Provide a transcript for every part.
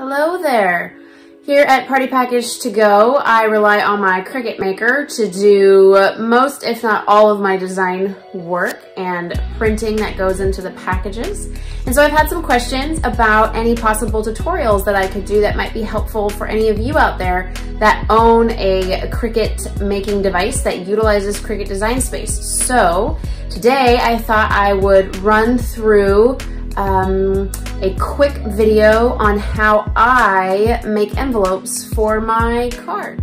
Hello there. Here at Party Package To Go, I rely on my Cricut Maker to do most, if not all, of my design work and printing that goes into the packages. And so I've had some questions about any possible tutorials that I could do that might be helpful for any of you out there that own a Cricut making device that utilizes Cricut Design Space. So today I thought I would run through um, a quick video on how I make envelopes for my cards.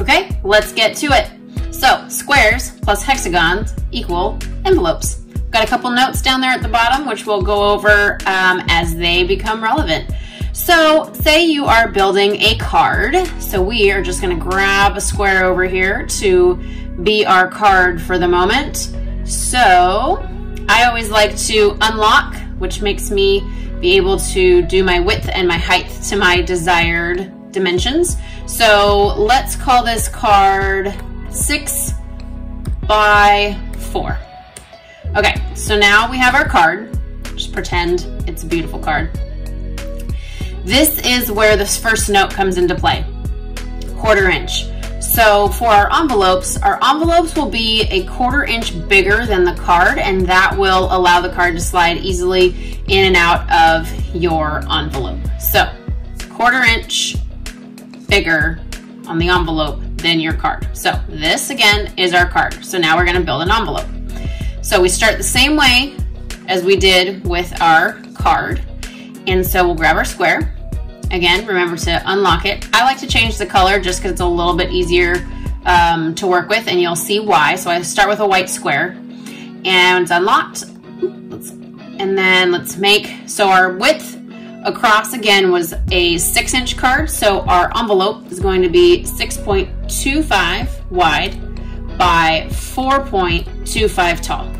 Okay, let's get to it. So squares plus hexagons equal envelopes. Got a couple notes down there at the bottom, which we'll go over um, as they become relevant. So say you are building a card. So we are just gonna grab a square over here to be our card for the moment. So I always like to unlock, which makes me be able to do my width and my height to my desired dimensions. So let's call this card six by four. Okay, so now we have our card. Just pretend it's a beautiful card. This is where this first note comes into play, quarter inch. So for our envelopes, our envelopes will be a quarter inch bigger than the card and that will allow the card to slide easily in and out of your envelope. So quarter inch bigger on the envelope than your card. So this again is our card. So now we're gonna build an envelope. So we start the same way as we did with our card. And so we'll grab our square Again, remember to unlock it. I like to change the color just because it's a little bit easier um, to work with and you'll see why. So I start with a white square and it's unlocked. And then let's make, so our width across again was a six inch card. So our envelope is going to be 6.25 wide by 4.25 tall.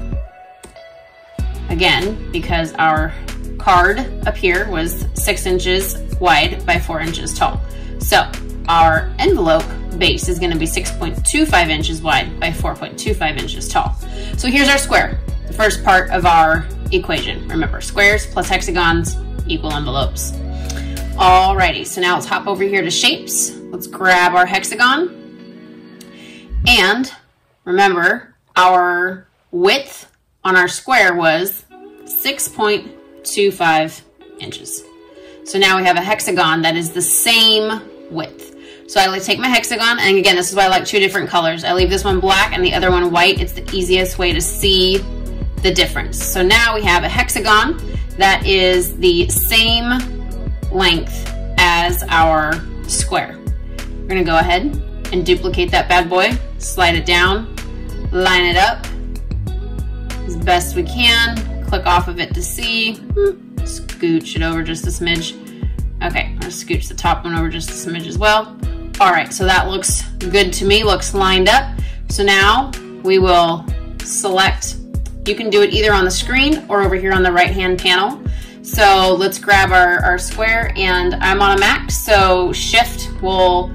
Again, because our card up here was six inches wide by four inches tall. So our envelope base is gonna be 6.25 inches wide by 4.25 inches tall. So here's our square, the first part of our equation. Remember, squares plus hexagons equal envelopes. Alrighty, so now let's hop over here to shapes. Let's grab our hexagon. And remember, our width on our square was 6.25 inches. So now we have a hexagon that is the same width. So I take my hexagon, and again, this is why I like two different colors. I leave this one black and the other one white. It's the easiest way to see the difference. So now we have a hexagon that is the same length as our square. We're gonna go ahead and duplicate that bad boy, slide it down, line it up as best we can, click off of it to see. Hmm. Scooch it over just a smidge. Okay, I'm gonna scooch the top one over just a smidge as well. All right, so that looks good to me, looks lined up. So now we will select, you can do it either on the screen or over here on the right-hand panel. So let's grab our, our square and I'm on a Mac, so shift will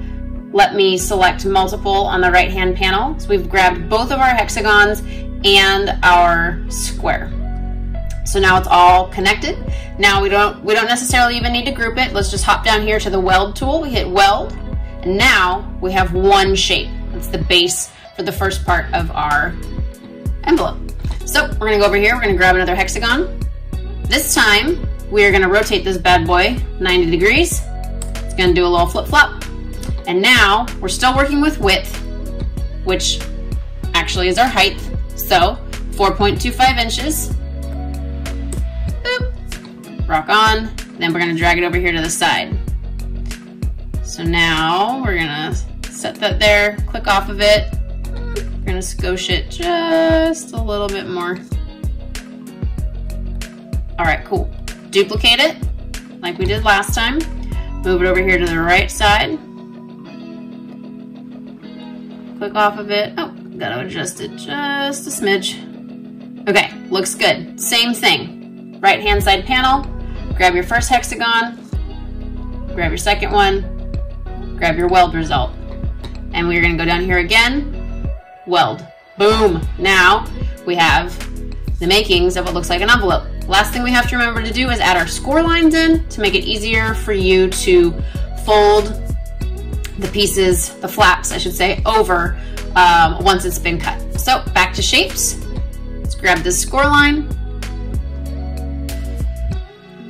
let me select multiple on the right-hand panel. So we've grabbed both of our hexagons and our square. So now it's all connected. Now we don't, we don't necessarily even need to group it. Let's just hop down here to the weld tool. We hit weld. And now we have one shape. That's the base for the first part of our envelope. So we're gonna go over here. We're gonna grab another hexagon. This time, we are gonna rotate this bad boy 90 degrees. It's gonna do a little flip flop. And now we're still working with width, which actually is our height. So 4.25 inches rock on. Then we're gonna drag it over here to the side. So now we're gonna set that there, click off of it. We're gonna scosh it just a little bit more. All right, cool. Duplicate it like we did last time. Move it over here to the right side. Click off of it. Oh, gotta adjust it just a smidge. Okay, looks good. Same thing. Right hand side panel, grab your first hexagon, grab your second one, grab your weld result. And we're gonna go down here again, weld. Boom. Now we have the makings of what looks like an envelope. Last thing we have to remember to do is add our score lines in to make it easier for you to fold the pieces, the flaps, I should say, over um, once it's been cut. So back to shapes. Let's grab this score line.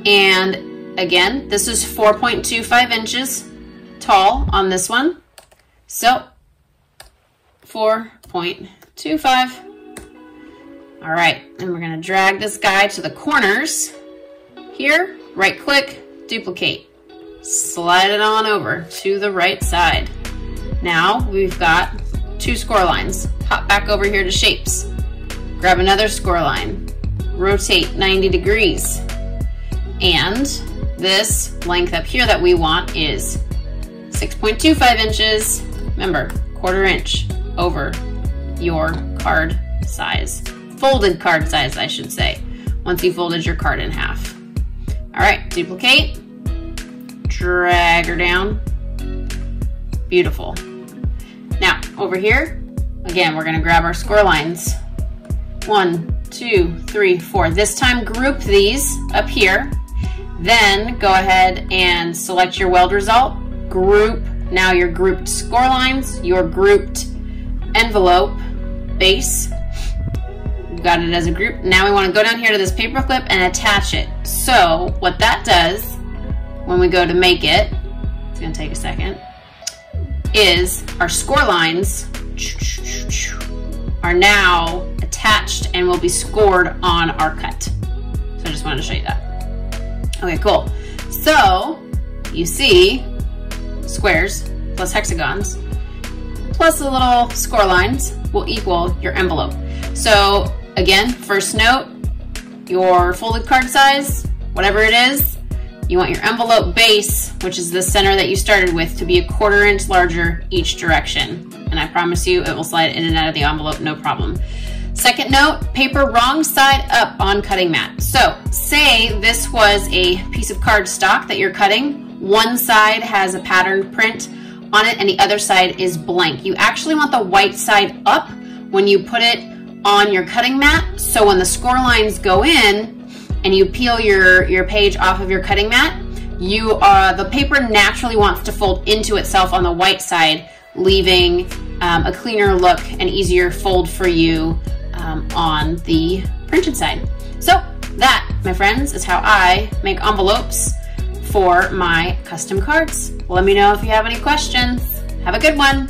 And again, this is 4.25 inches tall on this one. So 4.25. All right, and we're gonna drag this guy to the corners. Here, right click, duplicate. Slide it on over to the right side. Now we've got two score lines. Hop back over here to shapes. Grab another score line. Rotate 90 degrees. And this length up here that we want is 6.25 inches. Remember, quarter inch over your card size folded card size, I should say, once you folded your card in half. All right, duplicate, drag her down. Beautiful. Now, over here, again, we're gonna grab our score lines. One, two, three, four. This time group these up here. Then go ahead and select your weld result, group, now your grouped score lines, your grouped envelope, base, got it as a group. Now we want to go down here to this paper clip and attach it. So what that does when we go to make it, it's going to take a second, is our score lines are now attached and will be scored on our cut. So I just wanted to show you that. Okay, cool. So you see squares plus hexagons plus the little score lines will equal your envelope. So Again, first note, your folded card size, whatever it is, you want your envelope base, which is the center that you started with, to be a quarter inch larger each direction. And I promise you it will slide in and out of the envelope, no problem. Second note, paper wrong side up on cutting mat. So say this was a piece of card stock that you're cutting. One side has a patterned print on it and the other side is blank. You actually want the white side up when you put it on your cutting mat. So when the score lines go in and you peel your, your page off of your cutting mat, you uh, the paper naturally wants to fold into itself on the white side, leaving um, a cleaner look and easier fold for you um, on the printed side. So that, my friends, is how I make envelopes for my custom cards. Let me know if you have any questions. Have a good one.